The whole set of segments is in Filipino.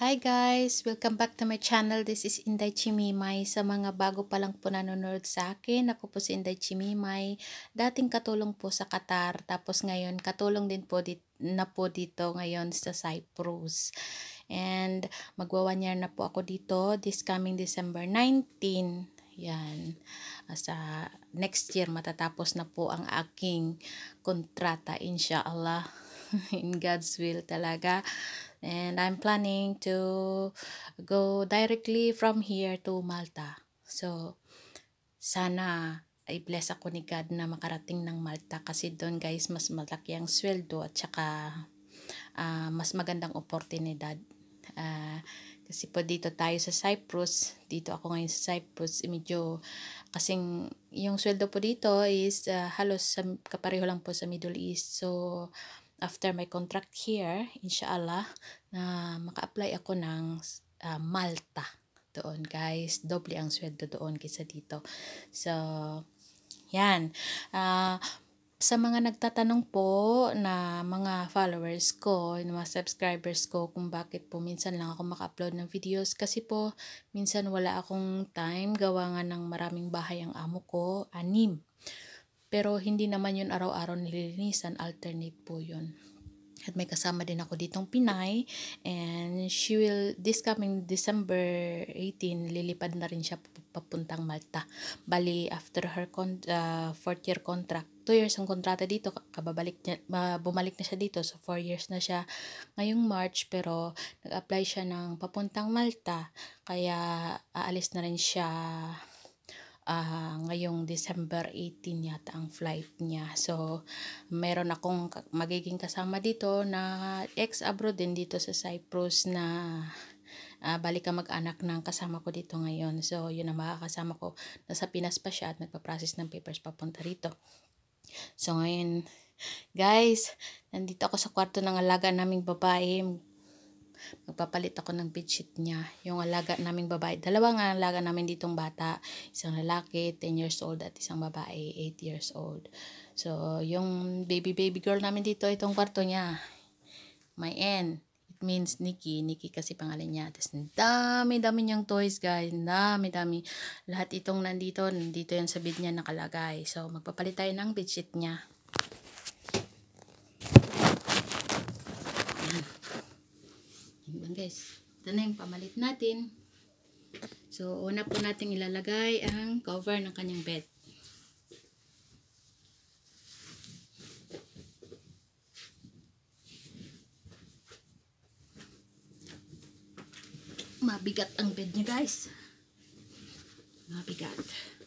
Hi guys! Welcome back to my channel. This is Inday Chimimay. Sa mga bago pa lang po nanonood sa akin, ako po si Inday Chimimay. Dating katulong po sa Qatar, tapos ngayon katulong din po dit na po dito ngayon sa Cyprus. And magwa year na po ako dito this coming December 19. Yan. Sa next year matatapos na po ang aking kontrata inshallah. In God's will talaga and I'm planning to go directly from here to Malta. So, sana ay bless ako ni God na makarating ng Malta kasi doon guys mas malaki ang sweldo at saka uh, mas magandang oportunidad. Uh, kasi po dito tayo sa Cyprus, dito ako ngayon sa Cyprus, medyo kasing yung sweldo po dito is uh, halos sa, kapareho lang po sa Middle East. So, after my contract here, inshallah, na maka-apply ako ng uh, Malta doon guys. Doble ang sweldo doon kaysa dito. So, yan. Uh, sa mga nagtatanong po na mga followers ko, mga subscribers ko kung bakit po minsan lang ako maka-upload ng videos kasi po minsan wala akong time gawa nga ng maraming bahay ang amo ko, anim. Pero hindi naman yun araw-araw nililinisan, alternate po yun. At may kasama din ako ditong Pinay and she will, this coming December 18, lilipad na rin siya papuntang Malta. Bali, after her con uh, fourth year contract, 2 years ang kontrata dito, kababalik niya, uh, bumalik na siya dito, so 4 years na siya ngayong March, pero nag-apply siya ng papuntang Malta, kaya aalis na rin siya uh, ngayong December 18 yata ang flight niya. So, meron akong magiging kasama dito na ex-abroad din dito sa Cyprus na uh, balik ka mag-anak ng kasama ko dito ngayon. So, yun ang makakasama ko. Nasa Pinas pa siya at nagpa-process ng papers papunta rito. So, ngayon, guys, nandito ako sa kwarto ng alaga naming babae magpapalit ako ng bedsheet niya. Yung alaga naming babae. Dalawa nga alaga namin ditong bata. Isang lalaki, 10 years old at isang babae, 8 years old. So, yung baby baby girl namin dito, itong kwarto niya. My N. It means Nikki. Nikki kasi pangalan niya. Tapos, dami-dami niyang toys, guys. Dami-dami. Lahat itong nandito, nandito yan sa bed niya nakalagay. So, magpapalit tayo ng bedsheet niya. Guys. Ito na yung pamalit natin. So, una po natin ilalagay ang cover ng kanyang bed. Mabigat ang bed niya guys. Mabigat. At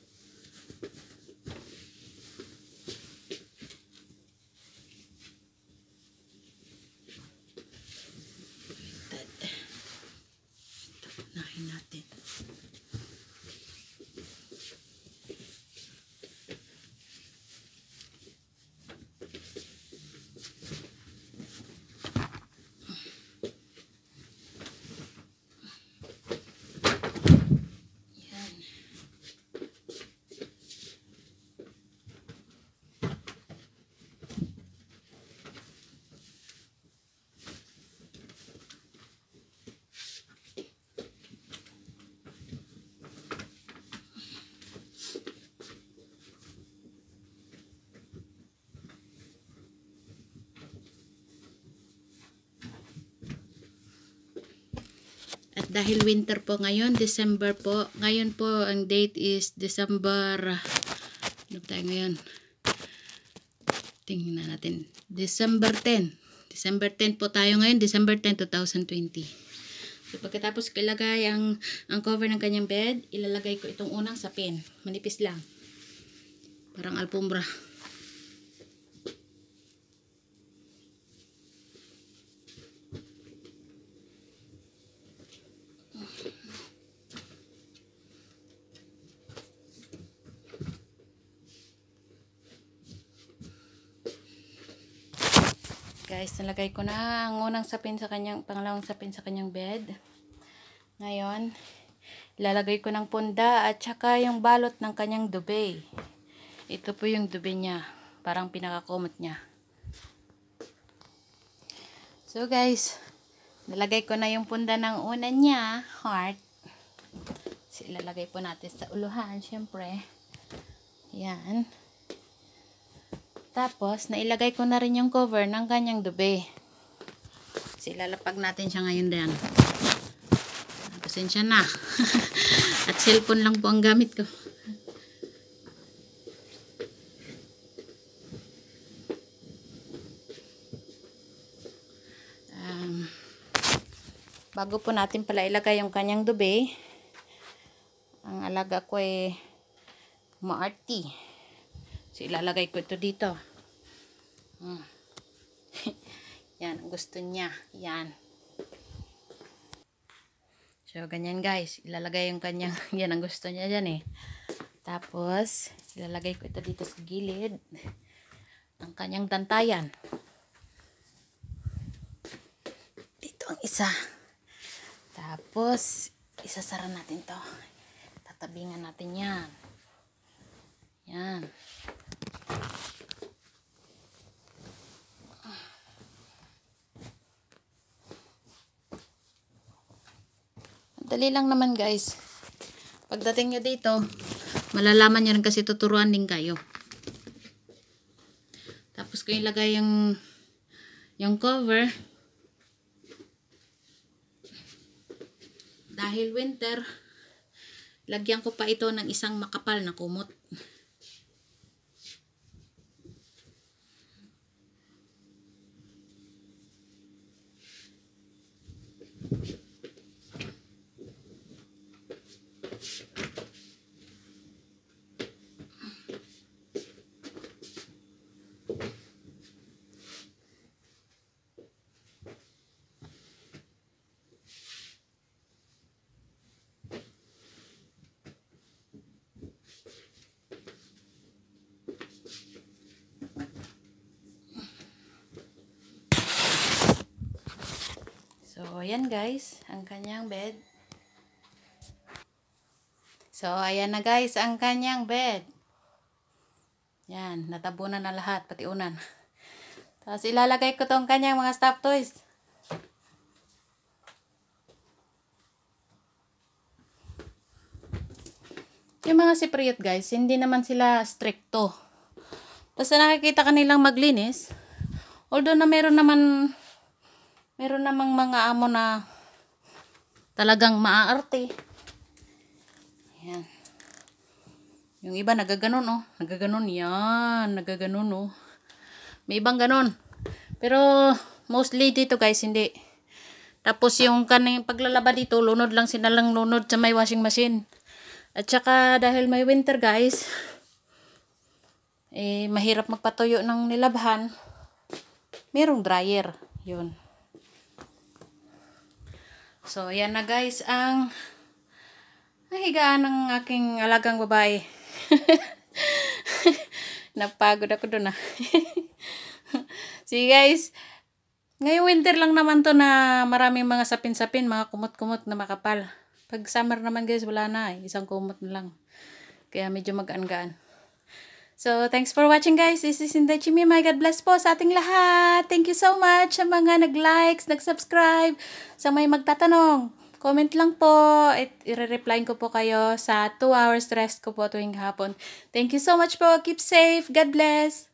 dahil winter po ngayon, December po. Ngayon po, ang date is December, ano tayo ngayon? Tingnan natin. December 10. December 10 po tayo ngayon, December 10, 2020. So, pagkatapos ilagay ang, ang cover ng kanyang bed, ilalagay ko itong unang sapin. Manipis lang. Parang alpombra. Guys, nalagay ko na ang unang sapin sa kanyang, pangalawang sapin sa kanyang bed. Ngayon, ilalagay ko ng punda at saka yung balot ng kanyang dube. Ito po yung dube niya. Parang pinakakumot niya. So guys, Nalagay ko na yung punda ng una niya, heart. So, ilalagay po natin sa uluhan, syempre. Yan. Tapos, nailagay ko na rin yung cover ng kanyang dube. So, ilalapag natin siya ngayon din. Pasensya na. At cellphone lang po ang gamit ko. Um, bago po natin pala ilagay yung kanyang dube, ang alaga ko ay maarti. So, ilalagay ko ito dito. Hmm. Yan, gusto niya. Yan. So, ganyan guys. Ilalagay yung kanyang, yan ang gusto niya dyan eh. Tapos, ilalagay ko ito dito sa gilid. Ang kanyang tantayan. Dito ang isa. Tapos, isasara natin to. Tatabingan natin yan. Yan. Dali lang naman guys. Pagdating nyo dito, malalaman nyo rin kasi tuturuan din kayo. Tapos ko ilagay yung yung cover. Dahil winter, lagyan ko pa ito ng isang makapal na kumot. So, ayan guys, ang kanyang bed. So, ayan na guys, ang kanyang bed. Yan, natabunan na lahat, pati unan. Tapos, ilalagay ko tong kanyang mga stuffed toys. Yung mga sipriyot guys, hindi naman sila stricto. Basta nakikita kanilang maglinis. Although na meron naman meron namang mga amo na talagang maaarte. Ayan. Yung iba nagaganon oh. Nagaganon yan. Nagaganon oh. May ibang ganon. Pero mostly dito guys hindi. Tapos yung kaning paglalaba dito, lunod lang sinalang lunod sa may washing machine. At saka dahil may winter guys, eh mahirap magpatuyo ng nilabhan. Merong dryer. Yun. So, yan na guys ang nahigaan ng aking alagang babae. Napagod ako doon ah. Sige guys, ngayong winter lang naman to na maraming mga sapin-sapin, mga kumot-kumot na makapal. Pag summer naman guys, wala na eh. Isang kumot lang. Kaya medyo magaan-gaan. So, thanks for watching guys. This is Inday Chimi. My God bless po sa ating lahat. Thank you so much sa mga nag-likes, nag-subscribe, sa may magtatanong. Comment lang po. I-reply ko po kayo sa 2 hours rest ko po tuwing hapon. Thank you so much po. Keep safe. God bless.